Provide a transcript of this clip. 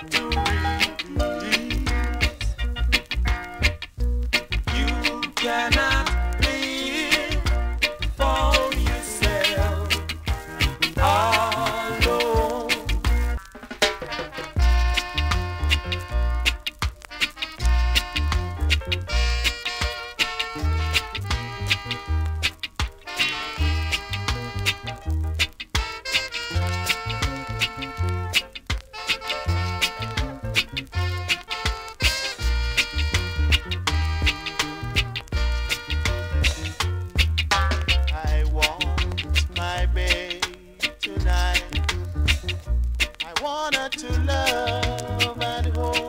Thank you. wanted to love and hold.